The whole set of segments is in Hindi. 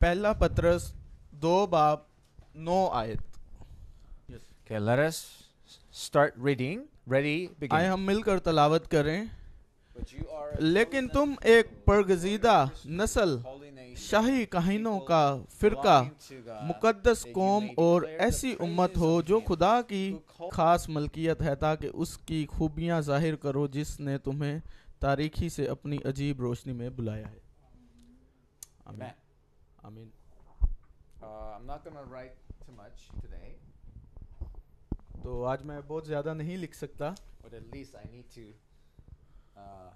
पहला पत्रस दो बाब नौ आयत। Okay, let us start reading. Ready? आए हम मिलकर तलावत करें। लेकिन तुम एक परगजीदा नस्ल शाही कहीनों का फिरका। मुकद्दस कौम और ऐसी उम्मत हो जो खुदा की खास मलकियत है ताकि उसकी खूबियाँ ज़ाहिर करो जिसने तुम्हें तारीखी से अपनी अजीब रोशनी में बुलाया है। आमीन। Amen. आमीन Uh, I'm not going to write too much today, तो आज मैं बहुत ज़्यादा नहीं लिख सकता but at least I need to uh,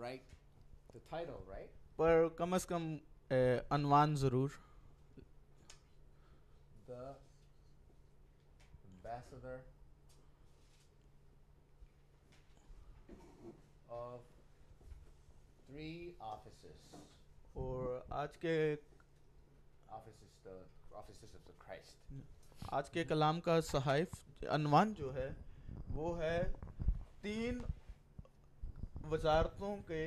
write the title, right? पर कम से कम ए, अनवान ज़रूर The ambassador of three offices. और आज के Offices, the offices of the Christ. आज के कलाम का सहाइफ अनवान जो है वो है तीन वजारतों के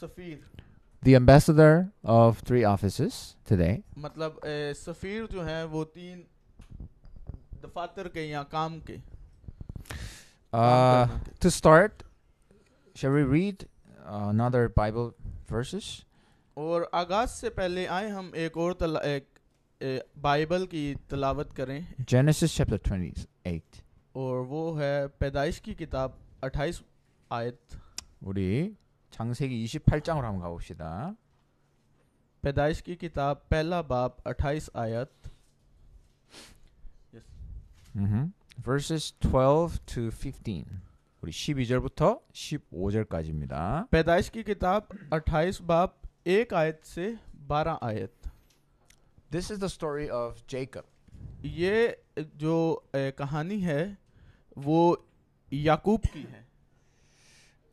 सफ़ीर The ambassador of three offices today. मतलब सफ़ीर जो है वो तीन दफातर के या काम के Uh, to start, shall we read uh, another Bible verses? और आगाज से पहले आए हम एक और तला, एक, ए, बाइबल की तलावत करें Genesis chapter 28. और वो है पैदाइश की किताब 28 आयत 우리 창세기 28장으로 한번 가봅시다. पैदाइश की किताब पहला बाप 28 आयत Mhm. Verses 12 to 15. 우리 12절부터 15절까지입니다. पैदाइश की किताब 28 बाप एक आयत से बारह आयत। This is the story of Jacob ये जो कहानी है वो याकूब की है।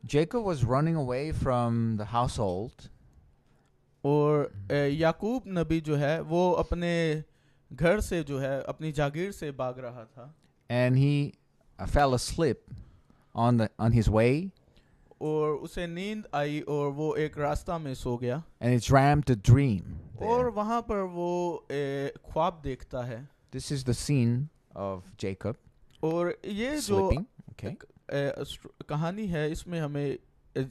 Jacob was running away from the household और याकूब नबी जो है वो अपने घर से जो है अपनी जागीर से भाग रहा था। And he fell asleep on the on his way और उसे नींद आई और वो एक रास्ता में सो गया and he dreamt a dream. there. और वहाँ पर वो ए, ख्वाब देखता है This is the scene of Jacob और ये जो sleeping. Okay. ए, अस्ट्र- कहानी है इसमें हमें ए,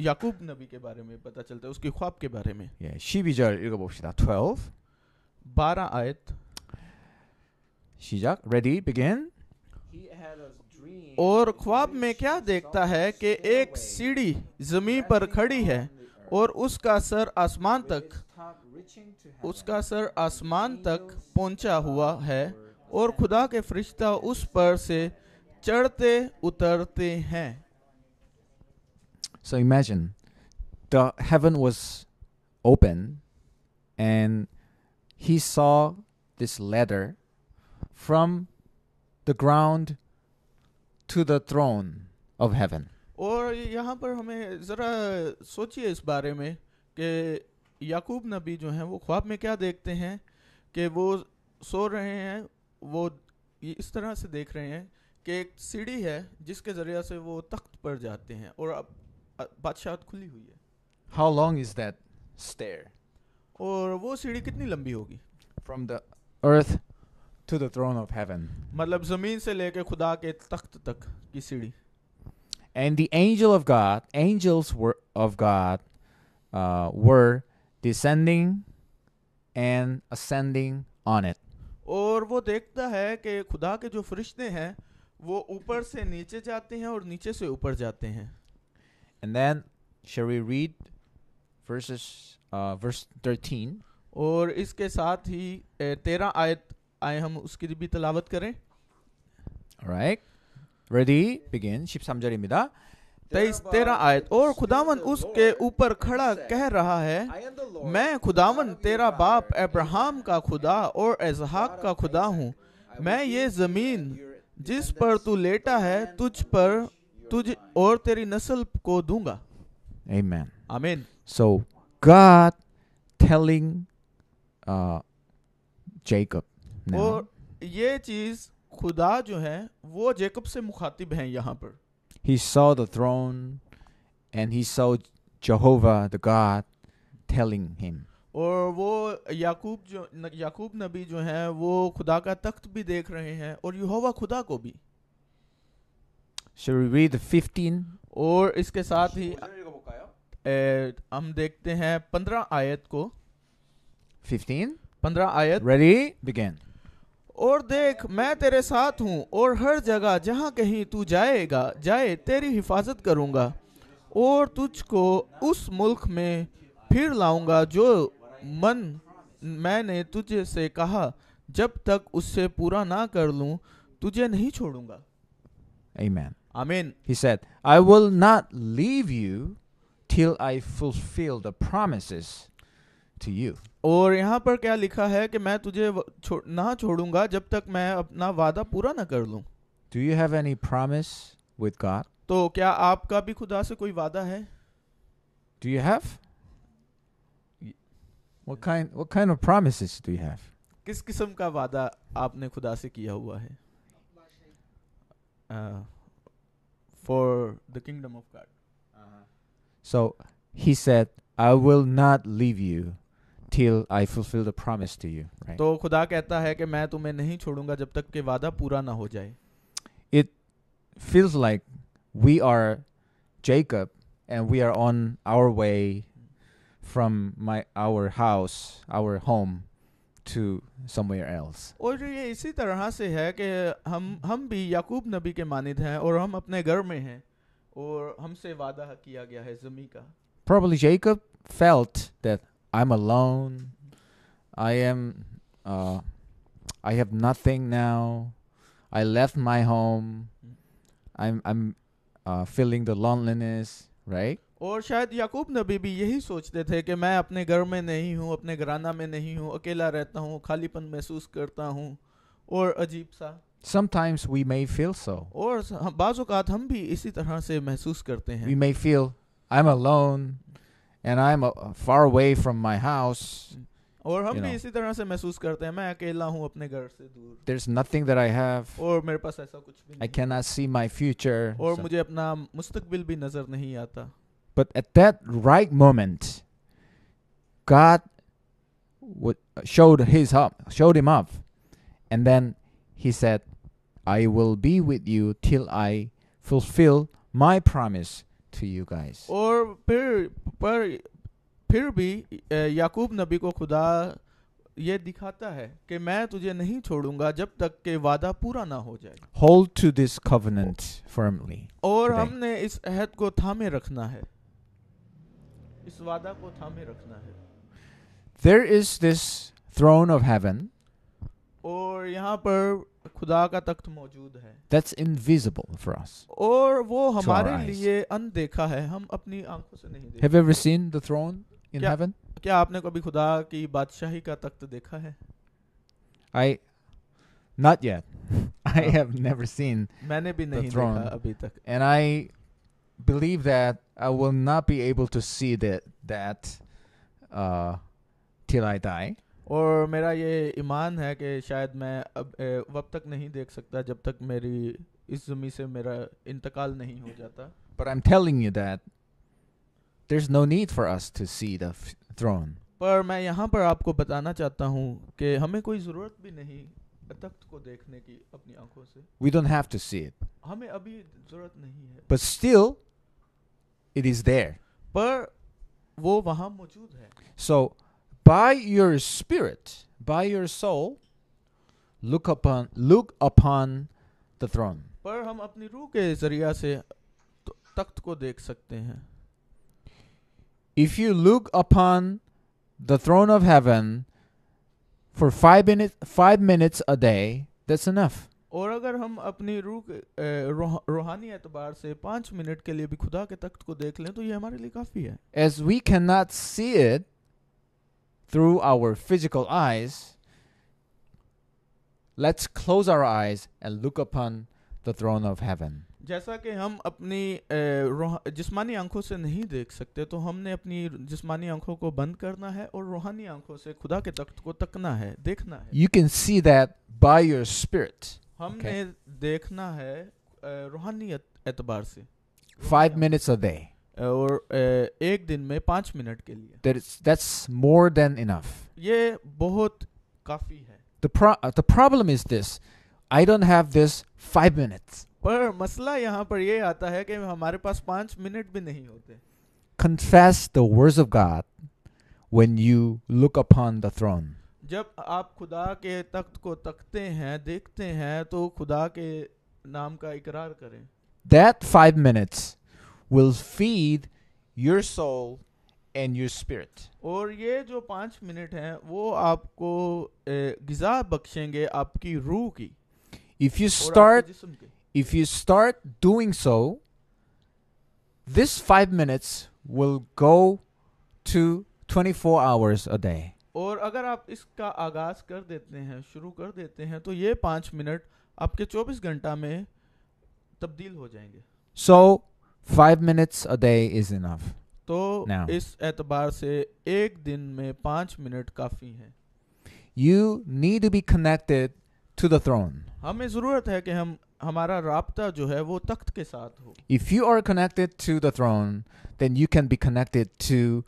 याकूब नबी के बारे में पता चलता है उसके ख्वाब के बारे में 예, 12절 읽어봅시다. 12. बारह आयत 시작. Ready, begin. और ख्वाब में क्या देखता है कि एक सीढ़ी ज़मीन पर खड़ी है और उसका सर आसमान तक, उसका सर आसमान तक पहुँचा हुआ है और खुदा के फरिश्ता उस पर से चढ़ते उतरते हैं। So imagine, the heaven was open and he saw this ladder from the ground to the throne of heaven. और यहाँ पर हमें ज़रा सोचिए इस बारे में कि याकूब नबी जो हैं वो ख्वाब में क्या देखते हैं कि वो सो रहे हैं वो इस तरह से देख रहे हैं कि एक सीढ़ी है जिसके ज़रिए से वो तख्त पर जाते हैं और अब बादशाहत खुली हुई है How long is that stair? और वो सीढ़ी कितनी लंबी होगी From the earth to the throne of heaven. मतलब ज़मीन से लेके खुदा के तख्त तक की सीढ़ी And the angel of God, angels were of God, uh, were descending and ascending on it. और वो देखता है कि खुदा के जो फरिश्ते हैं वो ऊपर से नीचे जाते हैं और नीचे से ऊपर जाते हैं And then, shall we read verses, uh, verse 13? और इसके साथ ही ए, तेरह आयत आए हम उसकी भी तलावत करें All right. Ready? Begin. 13절입니다. तेईस तेरह आयत और खुदावन उसके ऊपर खड़ा कह रहा है मैं खुदावन तेरा बाप अब्राहम का खुदा और इजहाक का खुदा हूँ मैं ये जमीन जिस पर तू लेटा है तुझ पर तुझ और तेरी नस्ल को दूंगा Amen. आमीन So, God telling uh, Jacob और ये चीज़ खुदा जो है वो जेकब से मुखातिब हैं यहाँ पर he saw the throne and he saw Jehovah, the God, telling him. और वो याकूब जो याकूब नबी जो हैं वो खुदा का तख्त भी देख रहे हैं और यहोवा खुदा को भी Shall we read the 15? और इसके साथ ही ए, हम देखते हैं पंद्रह आयत को 15? पंद्रह आयत Ready? Begin. और देख मैं तेरे साथ हूँ और हर जगह जहाँ कहीं तू जाएगा जाए तेरी हिफाजत करूँगा। और तुझको उस मुल्क में फिर लाऊँगा जो मन मैंने तुझे से कहा जब तक उससे पूरा ना कर लूँ तुझे नहीं छोड़ूँगा। Amen. आमीन He said, I will not leave you till I fulfill the promises to you. और यहाँ पर क्या लिखा है कि मैं तुझे व- छो, ना छोड़ूँगा जब तक मैं अपना वादा पूरा ना कर लूँ Do you have any promise with God? तो क्या आपका भी खुदा से कोई वादा है Do you have? What kind what kind of promises do you have? किस किस्म का वादा आपने खुदा से किया हुआ है for the kingdom of God So he said, I will not leave you till I fulfill the promise to you. Right? तो खुदा कहता है कि मैं तुम्हें नहीं छोड़ूँगा जब तक कि वादा पूरा ना हो जाए It Feels like we are Jacob and we are on our way from my our house, our home to somewhere else. और ये इसी तरह से है कि हम हम भी याकूब नबी के मानिद हैं और हम अपने घर में हैं और हमसे वादा किया गया है जमी का Probably Jacob felt that I'm alone. I am uh, I have nothing now. I left my home. I'm I'm uh, feeling the loneliness, right? और शायद याकूब नबी भी यही सोचते थे कि मैं अपने घर में नहीं हूँ अपने घराना में नहीं हूँ अकेला रहता हूँ खालीपन महसूस करता हूँ और अजीब सा Sometimes we may feel so. और स- हम- बाज़ औक़ात हम भी इसी तरह से महसूस करते We हैं may feel I'm alone and I'm uh, far away from my house. और हम you भी know. इसी तरह से महसूस करते हैं मैं अकेला हूँ अपने घर से दूर There's nothing that I have. और मेरे पास ऐसा कुछ भी I नहीं cannot see my future. और So- मुझे अपना मुस्तकबिल भी नजर नहीं आता But at that right moment, God would showed his up, showed him up, and then he said, "I will be with you till I fulfill my promise to you guys." और फिर पर फिर भी याकूब नबी को खुदा ये दिखाता है कि मैं तुझे नहीं छोड़ूँगा जब तक के वादा पूरा ना हो जाए Hold to this covenant firmly. और Today. हमने इस अहद को थामे रखना है इस वादा को थामे रखना है There is this throne of heaven और यहाँ पर खुदा का तख्त मौजूद है that's invisible for us. और वो हमारे eyes. लिए अनदेखा है हम अपनी आंखों से नहीं देखते Have you ever seen the throne in Yeah. heaven? क्या आपने कभी खुदा की बादशाही का तख्त देखा है I not yet. I Oh. have never seen मैंने भी नहीं throne. देखा अभी तक and I believe that I will not be able to see that that uh, till I die. और मेरा ये ईमान है कि शायद मैं अब वक्त तक नहीं देख सकता जब तक मेरी इस ज़मी से मेरा इंतकाल नहीं हो जाता। But I'm telling you that there's no need for us to see the f- throne. पर मैं यहाँ पर आपको बताना चाहता हूँ कि हमें कोई ज़रूरत भी नहीं तख्त को देखने की अपनी आँखों से। We don't have to see it, हमें अभी ज़रूरत नहीं है। But still, it is there. पर वो वहाँ मौजूद है। So, by your spirit, by your soul, look upon look upon the throne. पर हम अपनी रूह के ज़रिया से तो- तख्त को देख सकते हैं If you look upon the throne of heaven for five minutes, five minutes a day, that's enough. और अगर हम अपनी रूह के ए, रूह- रूहानी एतबार से पाँच मिनट के लिए भी खुदा के तख्त को देख लें तो ये हमारे लिए काफ़ी है As we cannot see it through our physical eyes, let's close our eyes and look upon the throne of heaven. जैसा कि हम अपनी ए, रूह- जिस्मानी आंखों से नहीं देख सकते तो हमने अपनी जिस्मानी आंखों को बंद करना है और रूहानी आंखों से खुदा के तख्त को तकना है देखना है You can see that by your spirit. हमने देखना है ए, रूहानी एत- एतबार से Five minutes a day. और अ, एक दिन में पाँच मिनट के लिए That is, that's more than enough. ये बहुत काफ़ी है The, pro- uh, the problem is this I don't have this five minutes. पर मसला यहाँ पर ये आता है कि हमारे पास पाँच मिनट भी नहीं होते Confess the words of God when you look upon the throne. जब आप खुदा के तख्त को तकते हैं देखते हैं तो खुदा के नाम का इकरार करें That five minutes will feed your soul and your spirit. और ये जो पाँच मिनट हैं वो आपको अ, गिज़ा बख्शेंगे आपकी रूह की If you और आपके start जिस्म की if you start doing so, this five minutes will go to 24 hours a day. और अगर आप इसका आगाज कर देते हैं शुरू कर देते हैं तो ये पाँच मिनट आपके 24 घंटा में तब्दील हो जाएंगे So, five minutes a day is enough. तो Now. इस एतबार से एक दिन में पाँच मिनट काफ़ी हैं You need to be connected to the throne. हमें ज़रूरत है कि हम हमारा राबता जो है वो तख्त के साथ हो If you are connected to the throne, then you can be connected to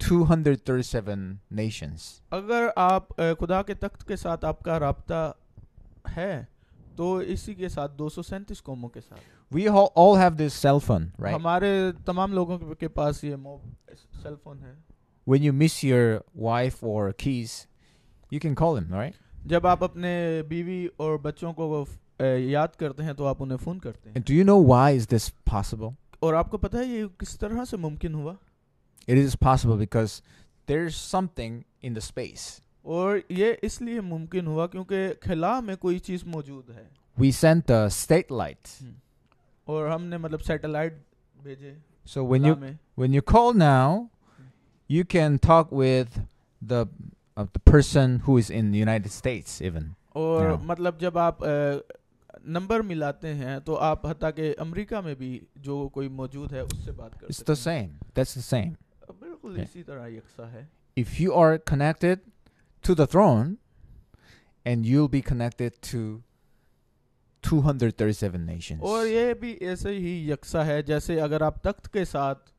237 nations. अगर आप अ, खुदा के तख्त के साथ आपका राबता है तो इसी के साथ दो कौमों के साथ We all, all have this cell phone, right? हमारे तमाम लोगों के के पास ये मो सेल फोन है When you miss your wife or keys, you can call him, right? जब आप अपने बीवी और बच्चों को अ, याद करते हैं तो आप उन्हें फ़ोन करते हैं And do you know why is this possible? और आपको पता है ये किस तरह से मुमकिन हुआ It is possible because there's something in the space. और ये इसलिए मुमकिन हुआ क्योंकि खला में कोई चीज़ मौजूद है We sent a satellite. और हमने मतलब सैटेलाइट भेजे So when खला you में when you call now, you can talk with the of the person who is in the United States even. और Yeah. मतलब जब आप अ, नंबर मिलाते हैं तो आप हता के अमेरिका में भी जो कोई मौजूद है उससे बात कर It's सकते the same. That's the same. हैं बिल्कुल. इसी तरह यकसा है If you are connected to the throne, and you'll be connected to 237 nations. और ये भी ऐसे ही यकसा है जैसे अगर आप तख्त के साथ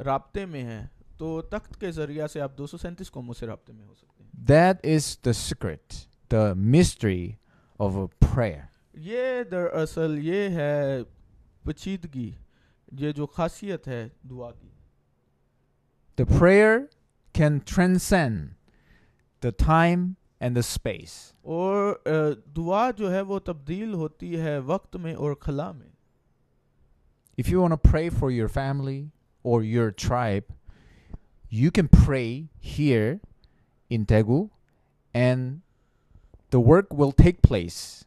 राब्ते में हैं तो तख्त के जरिया से आप दो कौमों से राब्ते में हो सकते हैं That is the secret, the mystery of a prayer. ये दरअसल ये है पचीदगी ये जो खासियत है दुआ की The prayer can transcend the time and the space. और अ, दुआ जो है वो तब्दील होती है वक्त में और खला में If you want to pray for your family or your tribe, you can pray here in Daegu, and the work will take place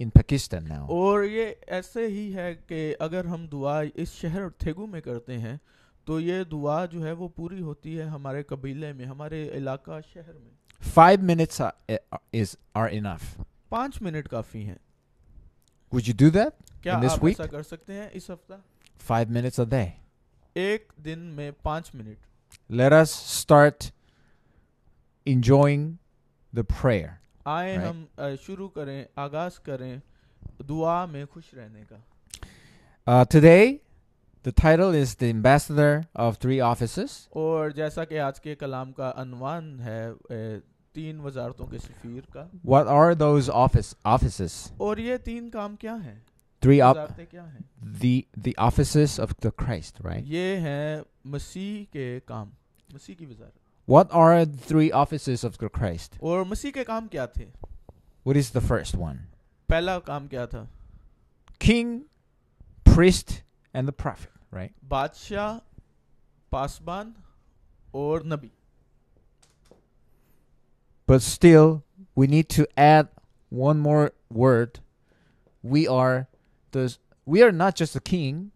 in Pakistan now. और ये ऐसे ही है कि अगर हम दुआ इस शहर थेगू में करते हैं तो ये दुआ जो है वो पूरी होती है हमारे कबीले में हमारे इलाका शहर में Five minutes are, is are enough. पाँच मिनट काफ़ी हैं Would you do that? क्या In this आप week? ऐसा कर सकते हैं इस हफ्ता Five minutes a day. एक दिन में पाँच minute Let us start enjoying the prayer. आए Right. हम अ, शुरू करें आगाज करें दुआ में खुश रहने का Uh, today, the title is the ambassador of three offices. और जैसा कि आज के कलाम का अनवान है अ, तीन वजारतों के सफ़ीर का What are those office offices? और ये तीन काम क्या हैं Three op- वजारतें क्या हैं the the offices of the Christ, right? ये हैं मसीह के काम मसीह की वजारत What are the three offices of the Christ? और मसीह के काम क्या थे What is the first one? पहला काम क्या था King, priest, and the prophet, right? बादशाह पासबान और नबी But still, we need to add one more word. We are the we are not just a king,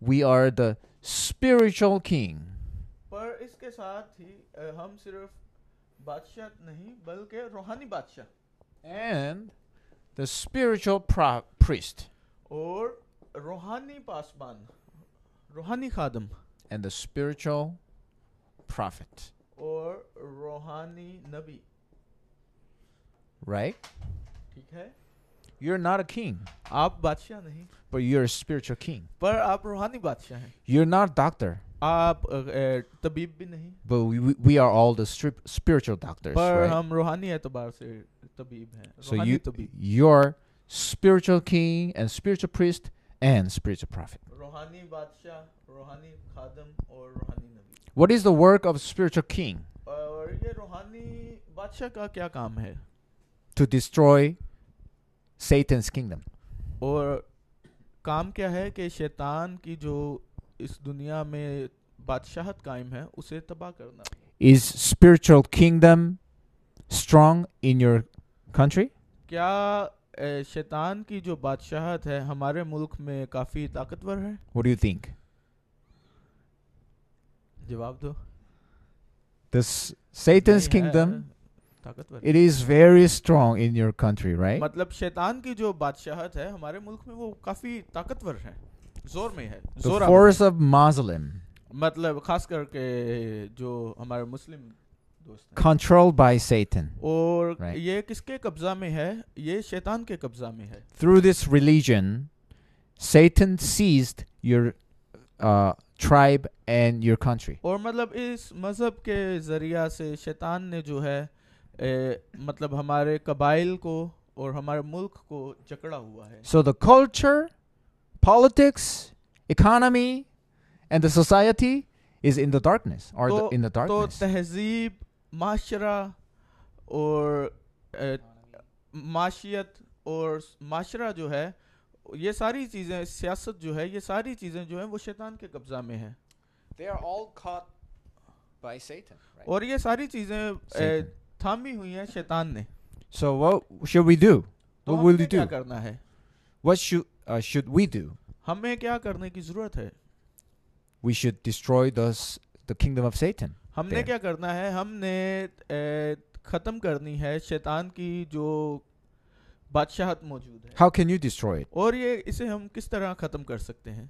we are the spiritual king. पर इसके साथ ही अ, हम सिर्फ बादशाह नहीं बल्कि रूहानी बादशाह And the spiritual pro- priest और रूहानी पासबान रूहानी खादम and the spiritual prophet, और रूहानी नबी right? ठीक है You're not a king, आप बादशाह नहीं but you're a spiritual king. पर आप रूहानी बादशाह हैं You're not a doctor, आप अ, अ, तबीब भी नहीं but we, we- we are all the strip, spiritual doctors, पर right? हम रूहानी एतबार से तबीब हैं So रूहानी you तबीब you're spiritual king and spiritual priest and spiritual prophet. रूहानी बादशाह रूहानी खादम और रूहानी नबी What is the work of a spiritual king? और ये रूहानी बादशाह का क्या काम है To destroy Satan's kingdom. और काम क्या है कि शैतान की जो इस दुनिया में बादशाहत कायम है उसे तबाह करना Is spiritual kingdom strong in your country? क्या अ, शैतान की जो बादशाहत है हमारे मुल्क में काफ़ी ताकतवर है? What do you think? जवाब दो। This Satan's kingdom, ताकतवर। it is very strong in your country, right? मतलब शैतान की जो बादशाहत है हमारे मुल्क में वो काफ़ी ताकतवर है ज़ोर में है The ज़ोर force of Muslim, मतलब खास करके जो हमारे मुस्लिम controlled by Satan. और Right. ये किसके कब्जा में है ये शैतान के कब्जा में है Through this religion, Satan seized your uh, tribe and your country. और मतलब इस मज़हब के ज़रिया से शैतान ने जो है ए, मतलब हमारे कबाइल को और हमारे मुल्क को जकड़ा हुआ है So the culture, politics, economy, and the society is in the darkness, or the, तो- in the तो darkness. तहजीब माशरा और माशियत और माशरा जो है ये सारी चीज़ें सियासत जो है ये सारी चीज़ें जो हैं वो शैतान के कब्जा में हैं। Right? और ये सारी चीज़ें थामी हुई हैं शैतान ने। सो विल यू डू करना है? What should, uh, should we हमें क्या करने की ज़रूरत है? We should destroy those, the kingdom of हमने क्या करना है? हमने खत्म करनी है शैतान की जो बादशाह मौजूद है। हाउ कैन यू डिस्ट्रॉय और ये इसे हम किस तरह खत्म कर सकते हैं?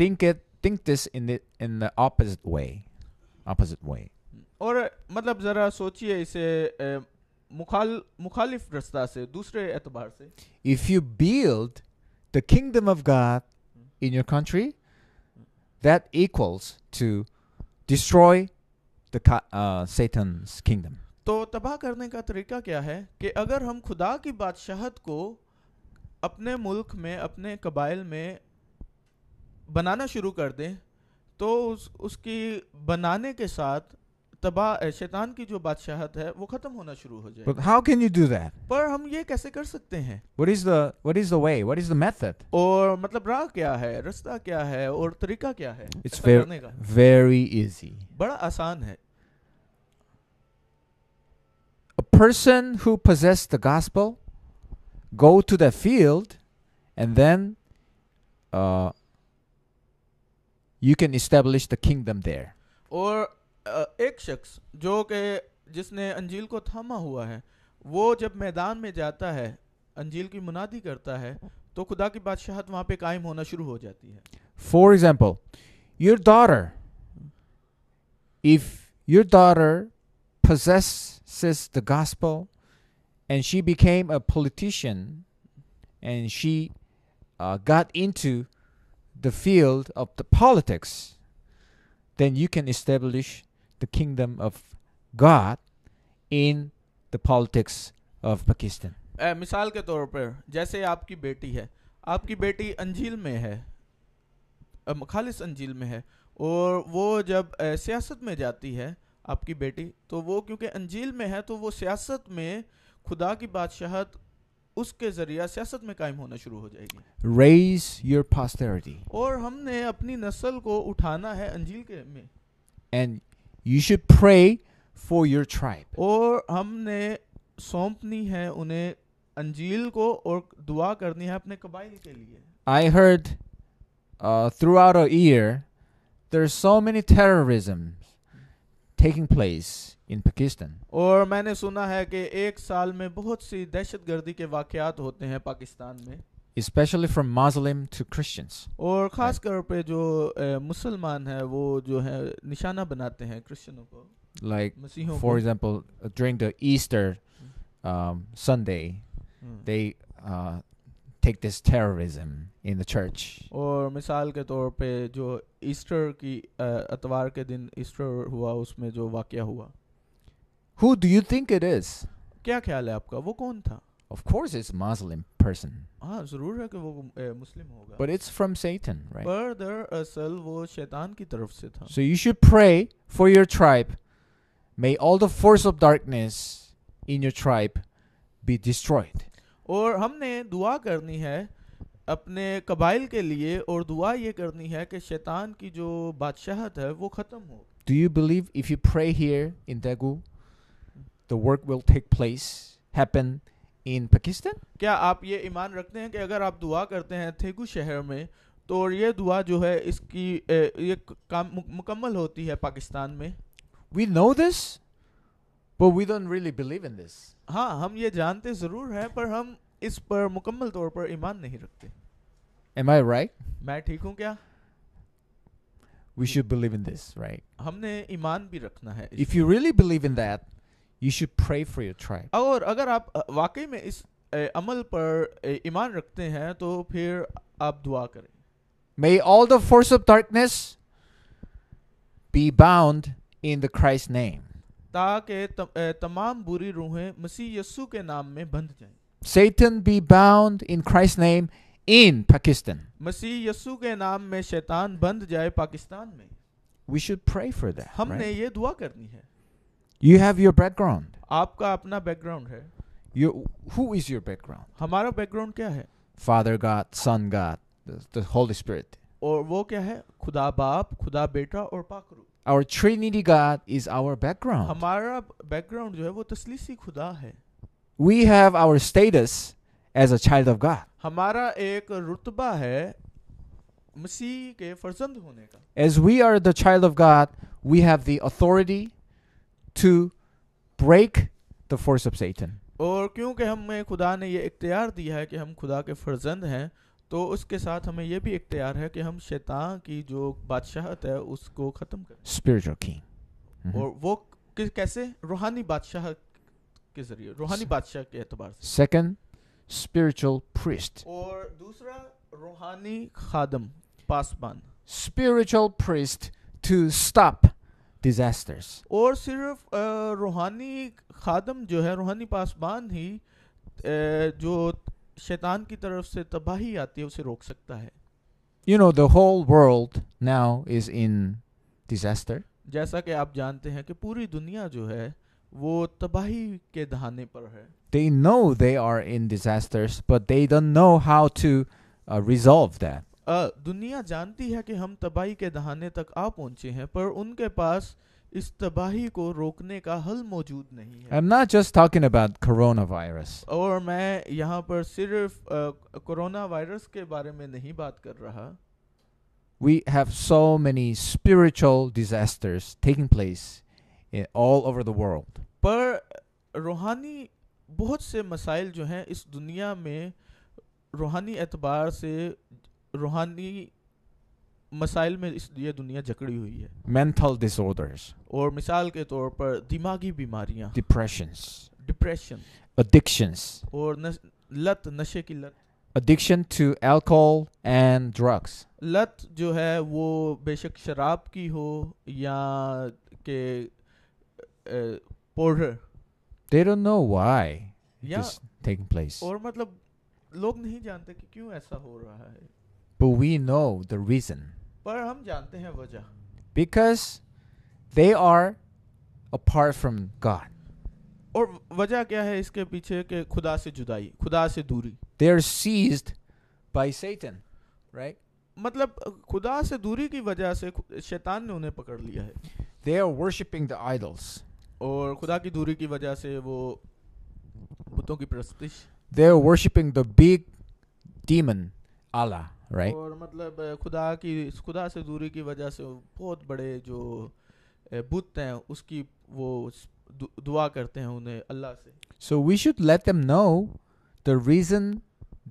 Think think this in in opposite way opposite way और मतलब जरा सोचिए इसे मुखाल मुखालिफ रास्ता से दूसरे एतबार से। If you build the kingdom of God in your country that equals to destroy the uh, Satan's kingdom. तो तबाह करने का तरीका क्या है कि अगर हम खुदा की बादशाहत को अपने मुल्क में अपने कबाइल में बनाना शुरू कर दें तो उस उसकी बनाने के साथ तबाह शैतान की जो बादशाहत है वो ख़त्म होना शुरू हो जाए But how can you do that? पर हम ये कैसे कर सकते हैं What is the what is the way? What is the method? और मतलब राह क्या है रास्ता क्या है और तरीका क्या है It's ऐसा very करने का very easy. बड़ा आसान है A person who possess the gospel go to the field and then uh, you can establish the kingdom there. और अ, एक शख्स जो कि जिसने अंजील को थामा हुआ है वो जब मैदान में जाता है अंजील की मुनादी करता है तो खुदा की बादशाहत वहाँ पे कायम होना शुरू हो जाती है For example, your daughter, if your daughter possesses the gospel and she became a politician and she uh, got into the field of the politics, then you can establish the kingdom of God in the politics of Pakistan. अ, मिसाल के तौर पर जैसे आपकी बेटी है आपकी बेटी अंजील में है अ, खालिस अंजील में है और वो जब अ, सियासत में जाती है आपकी बेटी तो वो क्योंकि अंजील में है तो वो सियासत में खुदा की बादशाहत उसके ज़रिया सियासत में कायम होना शुरू हो जाएगी Raise your posterity. और हमने अपनी नस्ल को उठाना है अंजील के में And you should pray for your tribe. और हमने सौंपनी है उन्हें अंजील को और दुआ करनी है अपने कबाइल के लिए I heard uh, throughout a year there's so many terrorisms taking place in Pakistan. और मैंने सुना है कि एक साल में बहुत सी दहशतगर्दी के वाकयात होते हैं पाकिस्तान में especially from Muslim to Christians. और ख़ास तौर पे जो अ, मुसलमान है वो जो है निशाना बनाते हैं क्रिश्चियनों को Like, मसीहों for को example, uh, during the Easter um, Sunday, hmm, they uh, take this terrorism in the church. और मिसाल के तौर पे जो ईस्टर की अ, अतवार के दिन ईस्टर हुआ उसमें जो वाकया हुआ Who do you think it is? क्या ख्याल है आपका वो कौन था Of course, it's a Muslim person, हाँ जरूर है कि वो अ, मुस्लिम होगा but it's from Satan, right? पर दरअसल वो शैतान की तरफ से था So you should pray for your tribe. May all the force of darkness in your tribe be destroyed. और हमने दुआ करनी है अपने कबाइल के लिए और दुआ ये करनी है कि शैतान की जो बादशाहत है वो ख़त्म हो Do you believe if you pray here in Daegu, the work will take place, happen In Pakistan? क्या आप ये ईमान रखते हैं कि अगर आप दुआ करते हैं थेगू शहर में तो ये दुआ जो है इसकी ये काम मुकम्मल होती है पाकिस्तान में We know this, but we don't really believe in this. हाँ हम ये जानते ज़रूर हैं पर हम इस पर मुकम्मल तौर पर ईमान नहीं रखते Am I right? मैं ठीक हूँ क्या We should believe in this, right? हमने ईमान भी रखना है इस If you really believe in that, you should pray for your tribe. और अगर आप अ, वाकई में इस अ, अमल पर अ, ईमान रखते हैं तो फिर आप दुआ करें May all the force of darkness be bound in the Christ name. ताकि तम, अ, तमाम बुरी रूहें मसीह यस्सु के नाम में बंध जाएं Satan be bound in Christ's name in Pakistan. मसीह यस्सु के नाम में शैतान बंद जाए पाकिस्तान में We should pray for that. हमने right? ये दुआ करनी है You have your background. आपका अपना बैकग्राउंड है You, who is your background? हमारा बैकग्राउंड क्या है Father God, Son God, the, the Holy Spirit. और वो क्या है खुदा बाप खुदा बेटा और पाकरू Our Trinity God is our background. हमारा बैकग्राउंड जो है वो तसलीसी खुदा है We have our status as a child of God. हमारा एक रुतबा है मसीह के फर्जंद होने का As we are the child of God, we have the authority to break the force of Satan. और क्योंकि हमें खुदा ने ये इख्तियार दिया है कि हम खुदा के फर्जंद हैं तो उसके साथ हमें ये भी इख्तियार है कि हम शैतान की जो बादशाहत है उसको ख़त्म करें Spiritual king. Mhm. और वो कि, कैसे रूहानी बादशाह के ज़रिए रूहानी बादशाह के एतबार से Second, spiritual priest. और दूसरा रूहानी खादम पासबान Spiritual priest to stop disasters. और सिर्फ़ अ, रूहानी खादम जो है रूहानी पासबान ही अ, जो शैतान की तरफ़ से तबाही आती है उसे रोक सकता है You know, the whole world now is in disaster. जैसा कि आप जानते हैं कि पूरी दुनिया जो है वो तबाही के दहाने पर है They know they are in disasters, but they don't know how to uh, resolve that. दुनिया जानती है कि हम तबाही के दहाने तक आ पहुँचे हैं पर उनके पास इस तबाही को रोकने का हल मौजूद नहीं है I'm not just talking about coronavirus. और मैं यहाँ पर सिर्फ़ कोरोना वायरस के बारे में नहीं बात कर रहा We have so many spiritual disasters taking place in, all over the world. पर रूहानी बहुत से मसाइल जो हैं इस दुनिया में रूहानी एतबार से रूहानी मसाइल में इस ये दुनिया जकड़ी हुई है Mental disorders, और मिसाल के तौर पर दिमागी बीमारियाँ depressions, डिप्रेशन addictions, और नश, लत नशे की लत addiction to alcohol and drugs. लत जो है वो बेशक शराब की हो या के They don't know why या this taking place. और मतलब लोग नहीं जानते कि क्यों ऐसा हो रहा है But we know the reason. पर हम जानते हैं वजह Because they are apart from God. और वजह क्या है इसके पीछे के खुदा से जुदाई खुदा से दूरी They are seized by Satan, right? मतलब खुदा से दूरी की वजह से खु- शैतान ने उन्हें पकड़ लिया है They are worshiping the idols. और खुदा की दूरी की वजह से वो बुतों की प्रस्तिश They are worshiping the big demon, Allah, Right? और मतलब अ, खुदा की खुदा से दूरी की वजह से बहुत बड़े जो अ, बुत हैं उसकी वो स- दु- दुआ करते हैं उन्हें अल्लाह से So we should let them know the reason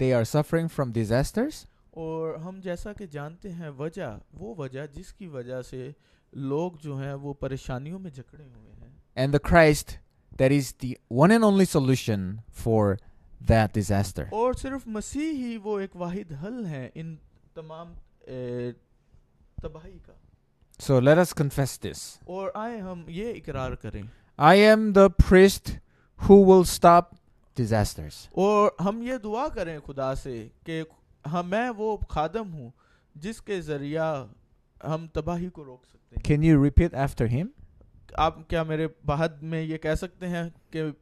they are suffering from disasters और हम जैसा कि जानते हैं वजह वो वजह जिसकी वजह से लोग जो हैं वो परेशानियों में जकड़े हुए हैं and the Christ that is the one and only solution for that disaster. और सिर्फ़ मसीह ही वो एक वाहिद हल है इन तमाम तबाही का So let us confess this. और आए हम ये इकरार करें I am the priest who will stop disasters. और हम ये दुआ करें खुदा से कि हम मैं वो खादम हूँ जिसके ज़रिया हम तबाही को रोक सकते हैं Can you repeat after him? आप क्या मेरे बाद में ये कह सकते हैं कि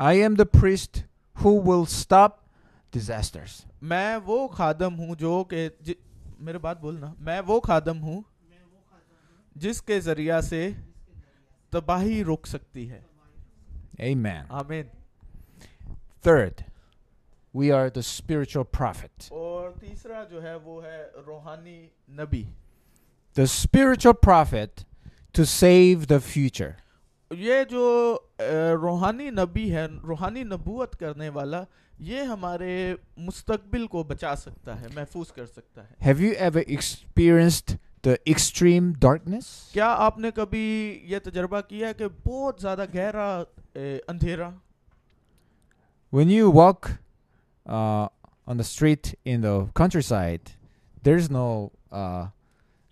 I am the priest who will stop disasters. मैं वो खादम हूँ जो कि जि- मेरे बात बोलना मैं वो खादम हूँ जिसके जरिया से तबाही रोक सकती है Amen. आमीन Third, we are the spiritual prophet. और तीसरा जो है वो है रूहानी नबी The spiritual prophet to save the future. ये जो रूहानी नबी है रूहानी नबूवत करने वाला ये हमारे मुस्तकबिल को बचा सकता है महफूज कर सकता है Have you ever experienced the extreme darkness? क्या आपने कभी ये तजर्बा किया कि बहुत ज़्यादा गहरा अंधेरा When you walk uh, on the street in the countryside, there's no uh,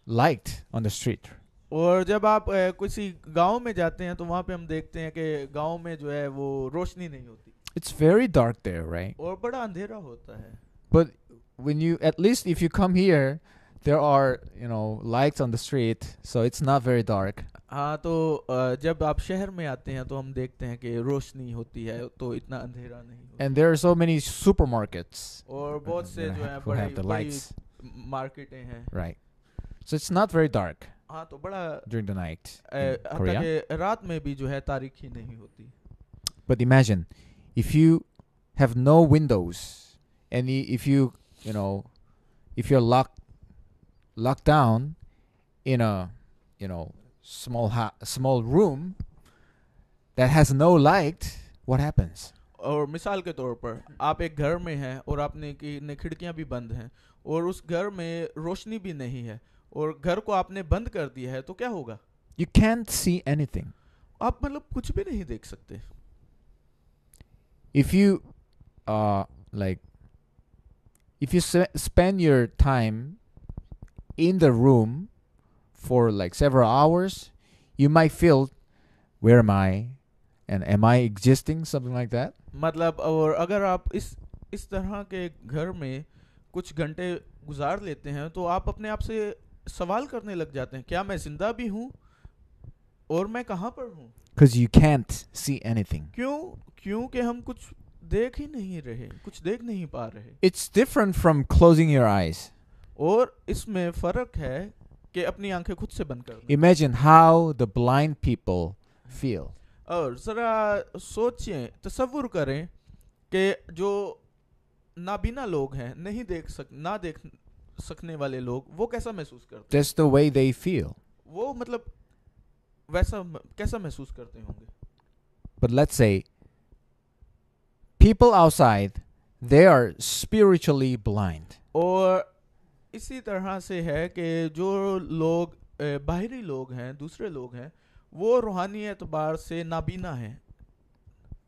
light on the street. और जब आप अ, किसी गांव में जाते हैं तो वहाँ पे हम देखते हैं कि गांव में जो है वो रोशनी नहीं होती It's very dark there, right? और बड़ा अंधेरा होता है But when you, at least if you come here, there are, you know, lights on the street, so it's not very dark. हाँ तो अ, जब आप शहर में आते हैं तो हम देखते हैं कि रोशनी होती है तो इतना अंधेरा नहीं होता And there are so many supermarkets और बहुत से that जो है ha- who have the बड़ी बड़ी lights, मार्केटें हैं right? So it's not very dark हाँ तो बड़ा ड्यूरिंग द नाइट रात में भी जो है तारीख ही नहीं होती। But imagine if you have no windows and if you you know if you lock lock down in a you know small small room that has no light what happens और मिसाल के तौर पर आप एक घर में हैं और आपने की खिड़कियाँ भी बंद हैं और उस घर में रोशनी भी नहीं है और घर को आपने बंद कर दिया है तो क्या होगा You can't see anything. आप मतलब कुछ भी नहीं देख सकते uh like if you s- spend your time in the room for like several hours, you might feel where am I and am I existing something like that? मतलब और अगर आप इस इस तरह के घर में कुछ घंटे गुजार लेते हैं तो आप अपने आप से सवाल करने लग जाते हैं क्या मैं ज़िंदा भी हूँ और मैं कहाँ पर हूँ Cuz you can't see anything. क्यों क्योंकि हम कुछ देख ही नहीं रहे कुछ देख नहीं पा रहे It's different from closing your eyes. और इसमें फ़र्क है कि अपनी आँखें खुद से बंद करना Imagine how the blind people feel. और जरा सोचिए तसव्वुर करें कि जो नाबीना लोग हैं नहीं देख सक ना देख सकने वाले लोग वो कैसा महसूस करते That's the way they feel. वो मतलब वैसा कैसा महसूस करते होंगे? But let's say people outside they are spiritually blind. और इसी तरह से है कि जो लोग बाहरी लोग हैं दूसरे लोग हैं वो रूहानी एतबार से नाबीना हैं।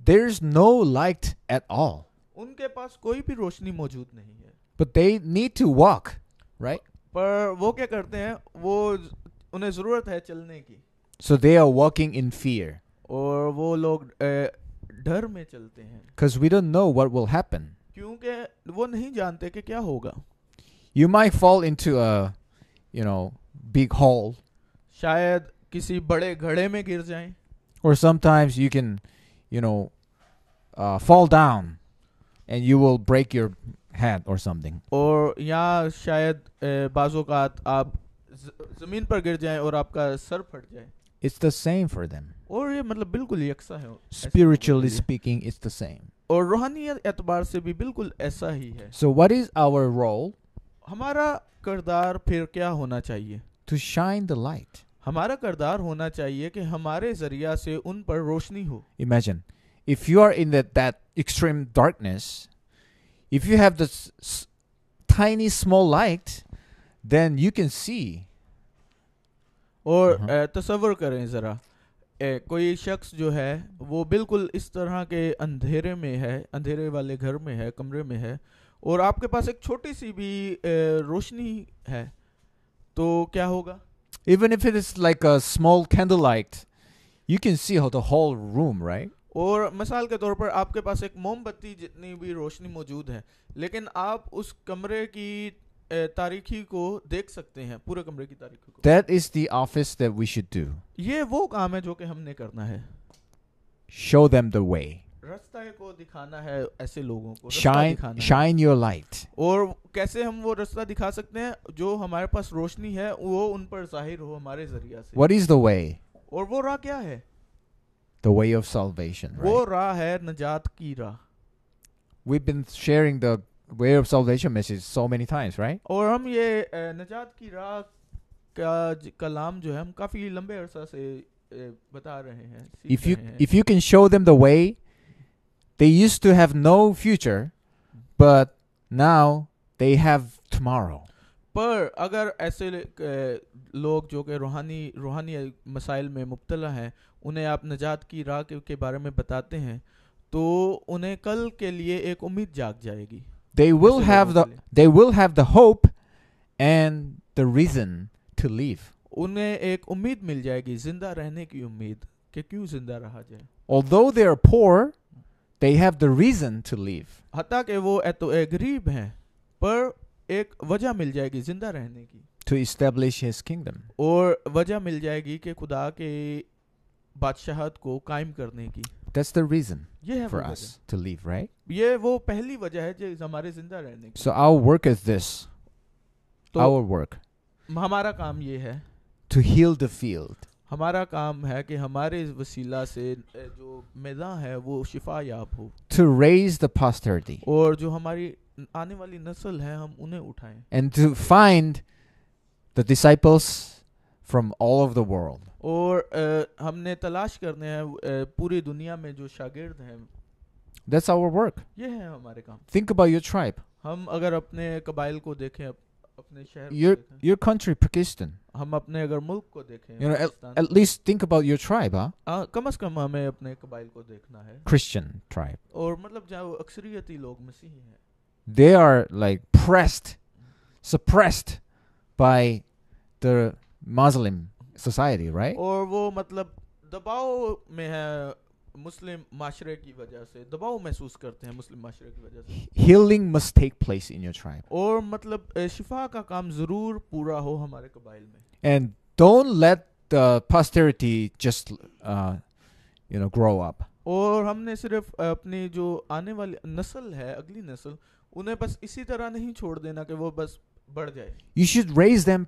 Is no light at all उनके पास कोई भी रोशनी मौजूद नहीं है। But they need to walk, right? पर वो क्या करते हैं वो ज- उन्हें ज़रूरत है चलने की So they are walking in fear और वो लोग अ, डर में चलते हैं because we don't know what will happen. क्योंकि वो नहीं जानते कि क्या होगा You might fall into a, you know, big hole, शायद किसी बड़े घड़े में गिर जाएं or sometimes you can, you know, uh, fall down and you will break your head or something. और या शायद अ, बाज़ोकात आप ज- ज़मीन पर गिर जाएं और आपका सर फट जाए It's the same for them. और ये मतलब बिल्कुल यकसा है ऐसे लोगों Spiritually के लिए। speaking, it's the same. और रूहानी एतबार से भी बिल्कुल ऐसा ही है So, what is our role? हमारा किरदार फिर क्या होना चाहिए To shine the light. हमारा किरदार होना चाहिए कि हमारे जरिया से उन पर रोशनी हो Imagine if you are in that, that extreme darkness, if you have this s- tiny small light, then you can see. और अहं। अ, तसव्वुर करें ज़रा अ, कोई शख्स जो है वो बिल्कुल इस तरह के अंधेरे में है अंधेरे वाले घर में है कमरे में है और आपके पास एक छोटी सी भी अ, रोशनी है तो क्या होगा Even if it is like a small candlelight, you can see how the whole room, right? और मिसाल के तौर पर आपके पास एक मोमबत्ती जितनी भी रोशनी मौजूद है लेकिन आप उस कमरे की तारीखी को देख सकते हैं पूरे कमरे की तारीखी को That is the office that we should do. ये वो काम है जो कि हमने करना है Show them the way. रास्ता को दिखाना है ऐसे लोगों को शाइन shine your light. और कैसे हम वो रास्ता दिखा सकते हैं जो हमारे पास रोशनी है वो उन पर ज़ाहिर हो हमारे ज़रिया से What is the way? और वो राह क्या है The way of salvation, वो right? राह है नजात की राह We've been sharing the way of salvation message so many times, right? और हम ये अ, नजात की राह का ज- कलाम जो है हम काफी लंबे अरसा से अ, बता रहे हैं सीख If you रहे हैं। if you can show them the way, they used to have no future, but now they have tomorrow. पर अगर ऐसे लोग जो कि रूहानी रूहानी मसाइल में मुब्तला हैं उन्हें आप नजात की राह के, बारे में बताते हैं तो उन्हें कल के लिए एक उम्मीद जाग जाएगी They will have the they will have the hope and the reason to live. उन्हें एक उम्मीद मिल जाएगी ज़िंदा रहने की उम्मीद कि क्यों ज़िंदा रहा जाए Although they are poor, they have the reason to live. हता कि वो ए तो गरीब हैं पर एक वजह मिल जाएगी ज़िंदा रहने की to establish his kingdom. और वजह मिल जाएगी कि खुदा के बादशाहत को कायम करने की That's the reason वो for us to live, right? ये वो पहली वजह है जो हमारे ज़िंदा रहने की So our work is this. तो Our work हमारा काम ये है to heal the field. हमारा काम है कि हमारे इस वसीला से अ, जो मैदान है वो शिफा याब हो to raise the posterity और जो हमारी आने वाली नस्ल है हम उन्हें उठाएं and to find the disciples from all over the world. और अ, हमने तलाश करने हैं अ, पूरी दुनिया में जो शागिर्द हैं That's our work. ये है हमारे काम Think about your tribe, हम अगर अपने कबाइल को देखें अप, अपने शहर को your देखें your country, Pakistan. हम अपने अगर मुल्क को देखें You know, Pakistan At least think about your tribe, huh? आ, कम से कम हमें अपने कबाइल को देखना है Christian tribe. और मतलब जो अक्सरियती लोग मसीही हैं They are like pressed, suppressed by the Muslim society, right? और वो मतलब दबाव में है मुस्लिम माशरे की वजह से दबाव महसूस करते हैं मुस्लिम माशरे की वजह से Healing must take place in your tribe. और मतलब अ, शिफा का काम ज़रूर पूरा हो हमारे कबाइल में And don't let the posterity just, uh, you know, grow up. और हमने सिर्फ अपनी जो आने वाली नस्ल है अगली नस्ल उन्हें बस इसी तरह नहीं छोड़ देना कि वो बस बढ़ जाए। You should raise them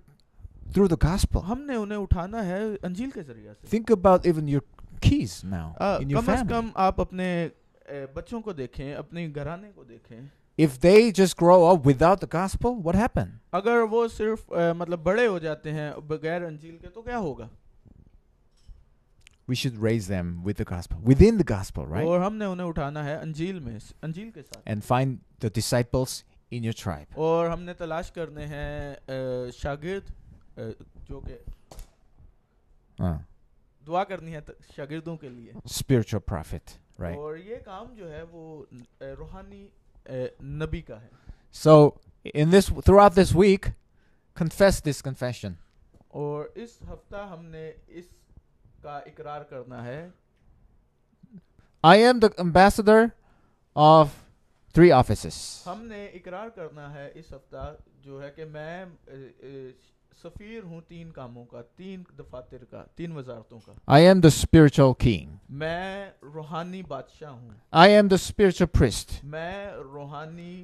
through the gospel हमने उन्हें उठाना है अंजील के ज़रिए से। Think about even your kids now in your family come आप अपने बच्चों को देखें अपने घराने को देखें। If they just grow up without the gospel, what happened? अगर वो सिर्फ़ मतलब बड़े हो जाते हैं बगैर अंजील के तो क्या होगा? We should raise them with the gospel, within the gospel, right? और हमने उन्हें उठाना है अंजील में अंजील के साथ And find the disciples in your tribe. और हमने तलाश करने हैं अ, शागिर्द अ, जो कि Uh, दुआ करनी है त- शागिर्दों के लिए spiritual prophet, right? और ये काम जो है वो अ, रूहानी अ, नबी का है So, in this throughout this week, confess this confession. और इस हफ्ता हमने इस का इकरार करना है। I am the ambassador of three office हमने इकरार करना है इस हफ़्ता जो है कि मैं सफीर हूँ तीन कामों का तीन दफातर का तीन वजारतों का। I am the spiritual king मैं रूहानी बादशाह हूँ। I am the spiritual priest मैं रूहानी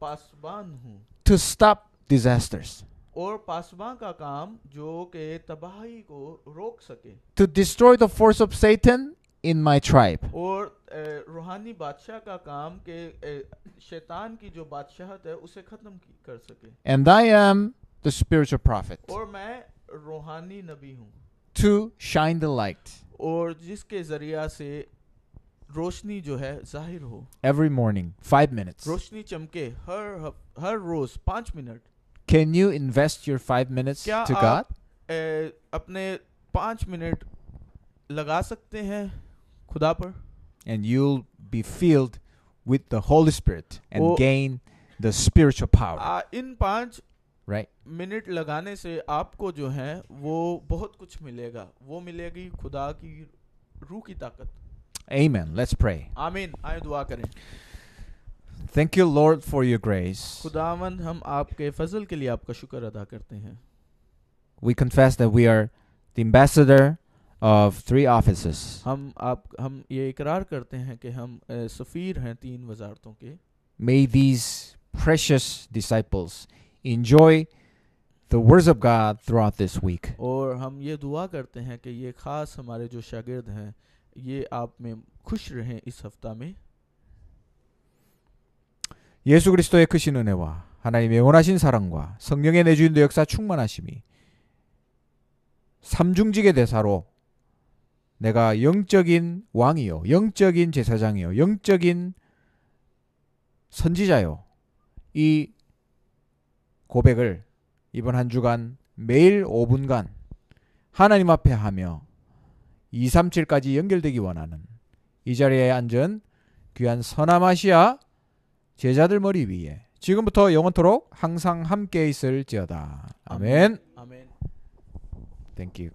पासवान हूँ। टू स्टॉप डिजास्टर्स और पासबान का काम जो कि तबाही को रोक सके। To destroy the force of Satan in my tribe. और रूहानी बादशाह का काम के शैतान की जो बादशाहत है उसे ख़त्म कर सके। And I am the spiritual prophet. और मैं रूहानी नबी हूँ। To shine the light. और जिसके ज़रिया से रोशनी जो है ज़ाहिर हो। Every morning five minutes. रोशनी चमके हर हर रोज पाँच minute. Can you invest your five minutes क्या to आप God? अ, अपने पाँच मिनट लगा सकते हैं खुदा पर and you'll be filled with the Holy Spirit and Oh. gain the spiritual power. आ, इन पाँच Right? मिनट लगाने से आपको जो है वो बहुत कुछ मिलेगा वो मिलेगी खुदा की रूह की ताकत Amen. Let's pray. आमीन आए दुआ करें Thank you, Lord, for your grace. खुदावन हम आपके फजल के लिए आपका शुक्र अदा करते हैं We confess that we are the ambassador of three offices. हम आप हम ये इकरार करते हैं कि हम अ, सफ़ीर हैं तीन वजारतों के May these precious disciples enjoy the words of God throughout this week. और हम ये दुआ करते हैं कि ये ख़ास हमारे जो शागिर्द हैं ये आप में खुश रहें इस हफ्ता में 예수 그리스도의 크신 은혜와 하나님의 영원하신 사랑과 성령의 내주인도 역사 충만하심이 삼중직의 대사로 내가 영적인 왕이요 영적인 제사장이요 영적인 선지자요 이 고백을 이번 한 주간 매일 5분간 하나님 앞에 하며 237까지 연결되기 원하는 이 자리에 앉은 귀한 서남아시아 제자들 머리 위에 지금부터 영원토록 항상 함께 있을지어다. 아멘. 아멘 Thank you.